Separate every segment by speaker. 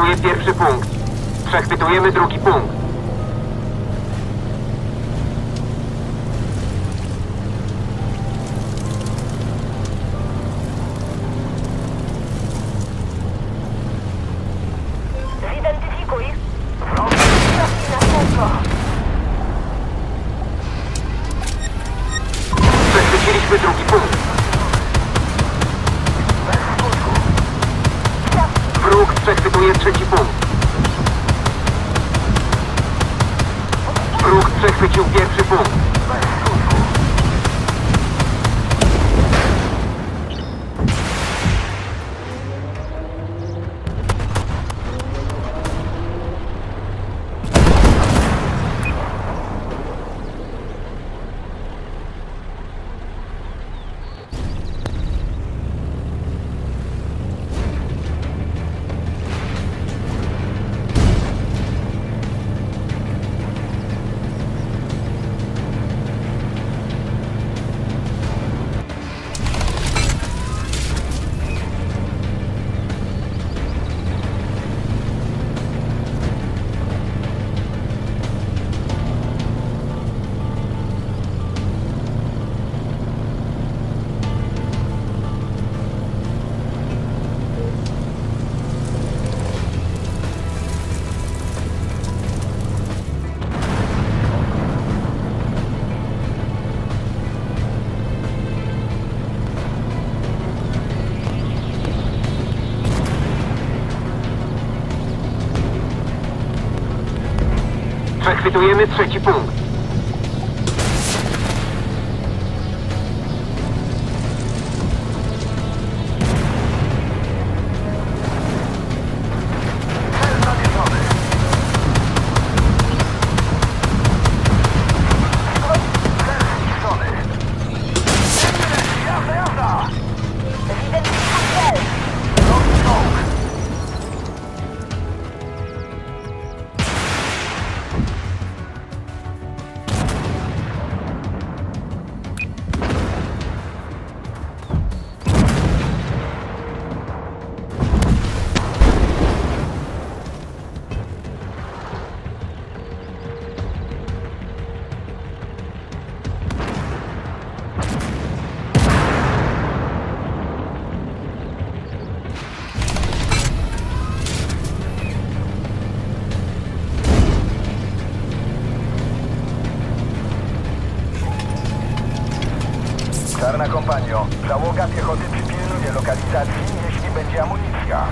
Speaker 1: przechwytuje pierwszy punkt. Przechwytujemy drugi punkt. Likwidujemy trzeci punkt.
Speaker 2: Załoga piechoty przypilnuje lokalizacji, jeśli będzie amunicja.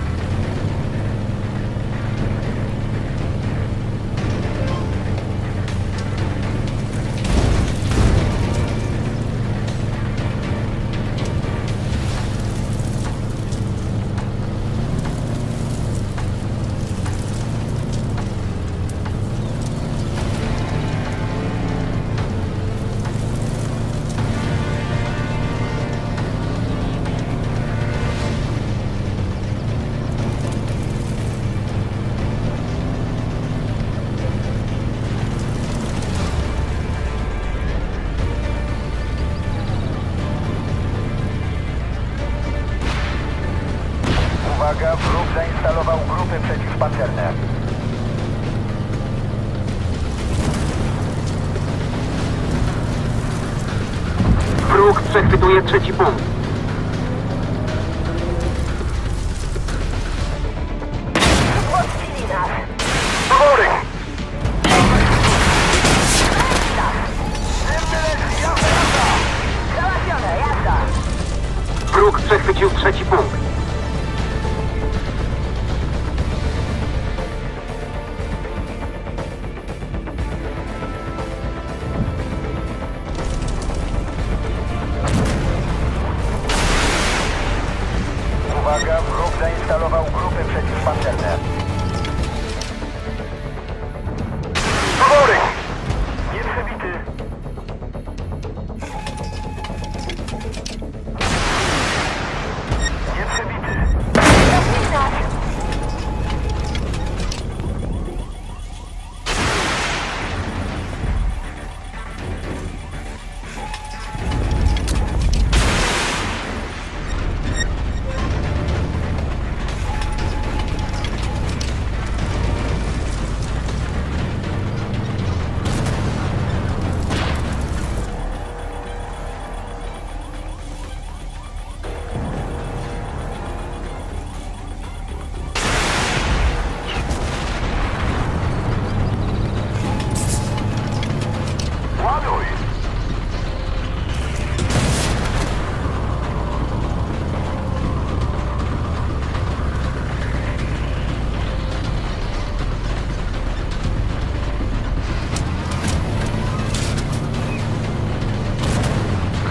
Speaker 1: Patrick Bull.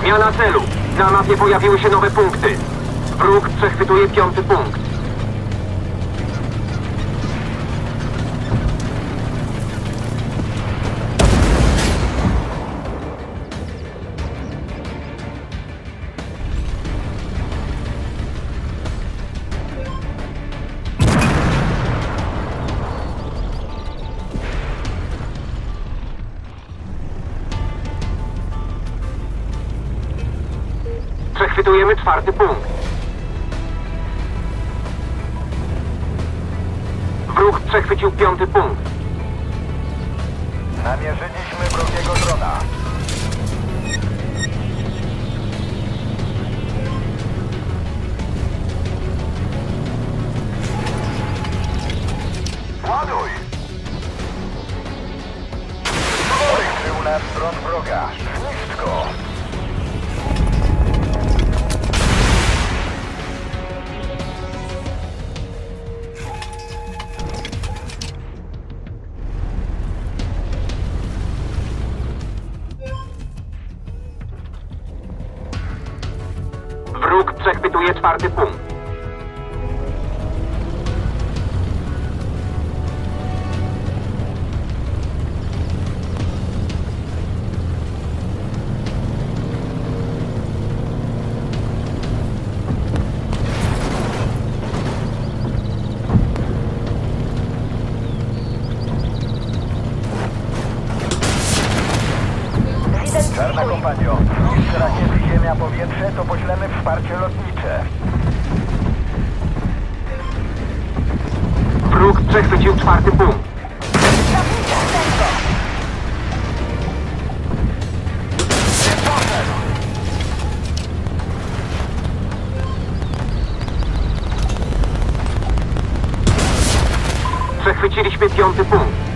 Speaker 1: Zmiana celu. Na mapie pojawiły się nowe punkty. Wróg przechwytuje piąty punkt. Przechwytujemy czwarty punkt. Wróg przechwycił piąty punkt.
Speaker 2: Namierzyliśmy wrogiego drona.
Speaker 1: Czwarty punkt. Przechwyciliśmy piąty punkt.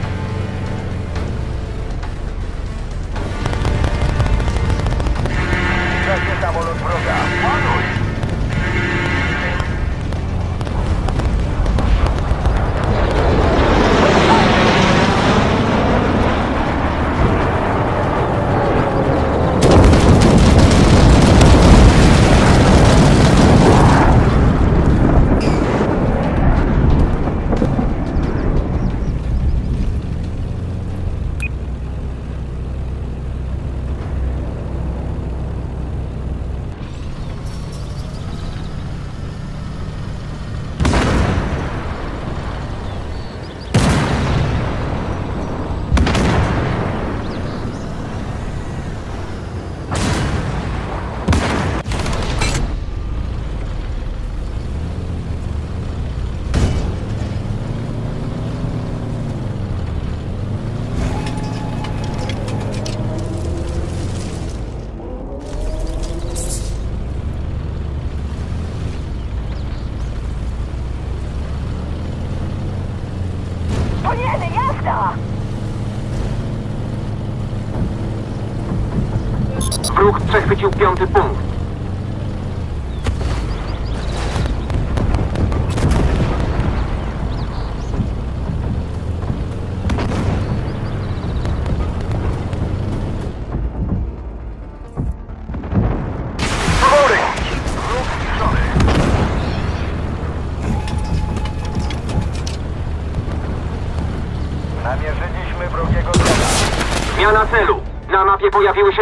Speaker 1: Przechwycił piąty punkt.
Speaker 2: Namierzyliśmy wrogiego drona.
Speaker 1: Zmiana celu. Na mapie pojawiły się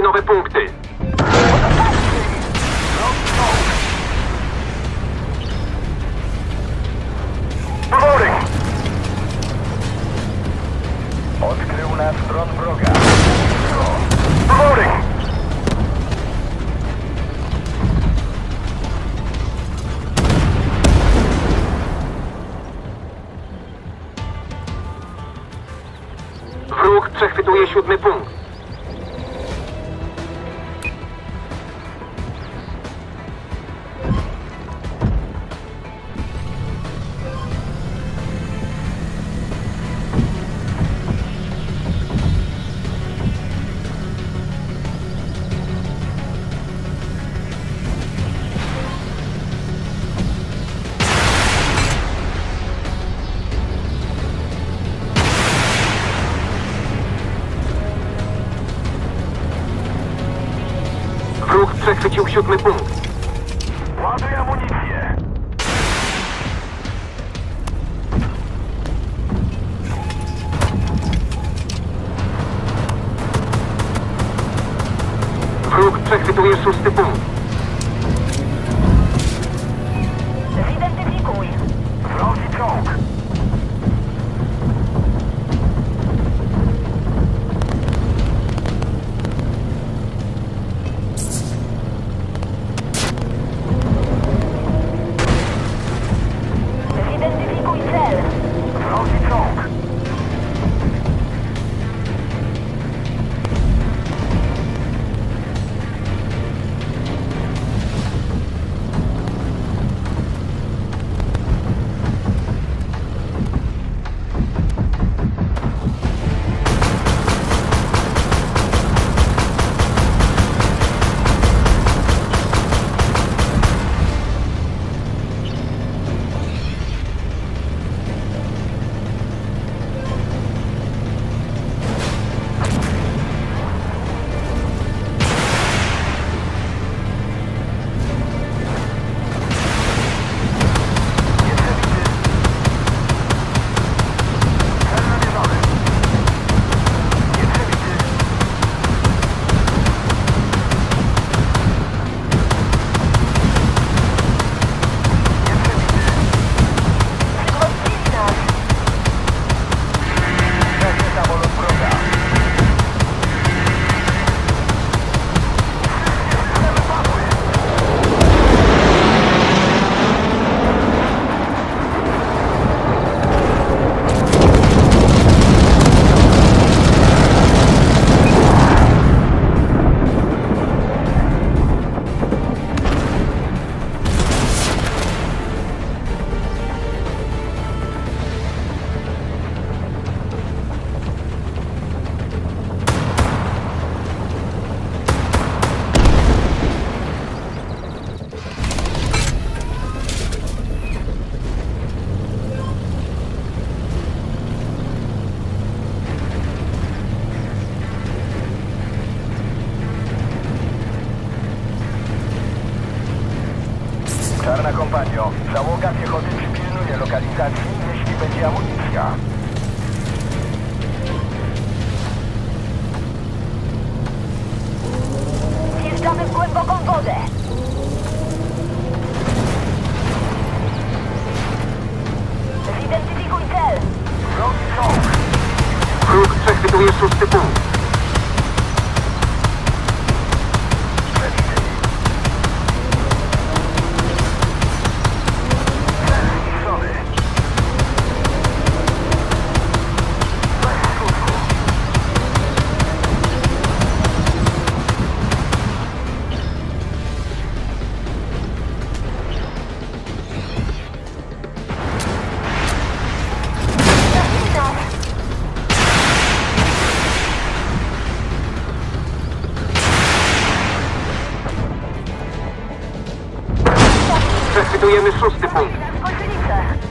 Speaker 2: Antonio. Załoga piechoty przypilnuje lokalizacji, jeśli będzie amunicja.
Speaker 1: Likwidujemy szósty punkt.